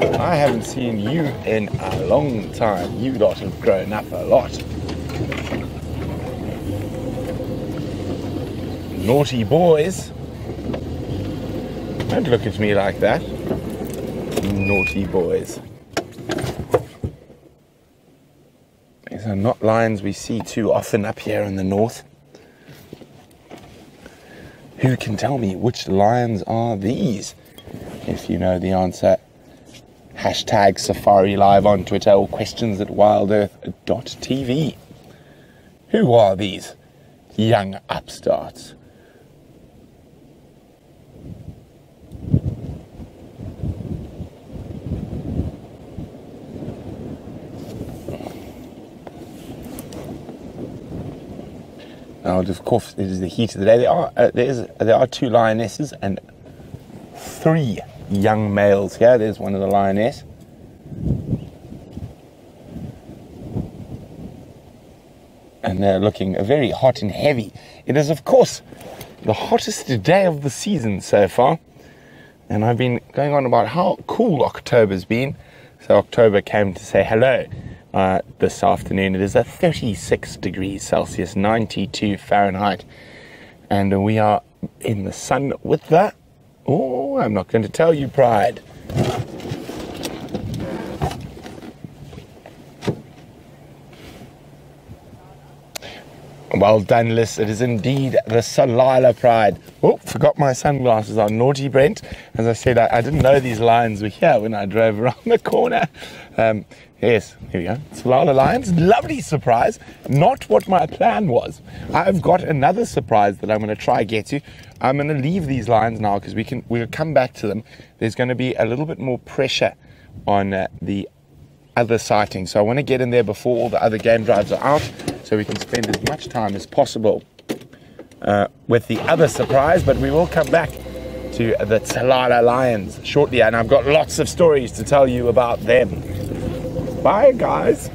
I haven't seen you in a long time. You lot have grown up a lot. Naughty boys. Don't look at me like that. Naughty boys. These are not lions we see too often up here in the north. Who can tell me which lions are these? If you know the answer, hashtag Safari Live on Twitter or questions at wildearth.tv. Who are these young upstarts? Now, of course, it is the heat of the day. There are uh, there is there are two lionesses and three young males here. There's one of the lioness. And they're looking very hot and heavy. It is, of course, the hottest day of the season so far. And I've been going on about how cool October's been. So October came to say hello uh, this afternoon. It is a 36 degrees Celsius, 92 Fahrenheit. And we are in the sun with that. Oh, I'm not going to tell you, Pride. Well done, Liz. It is indeed the Tsalala Pride. Oh, forgot my sunglasses on. Naughty Brent. As I said, I, I, didn't know these lions were here when I drove around the corner. Um, yes, here we go. Tsalala Lions. Lovely surprise. Not what my plan was. I've got another surprise that I'm going to try get to. I'm going to leave these lions now because we can we'll come back to them. There's going to be a little bit more pressure on uh, the other sighting. So I want to get in there before all the other game drives are out so we can spend as much time as possible uh, with the other surprise. But we will come back to the Tsalala Lions shortly, and I've got lots of stories to tell you about them. Bye, guys.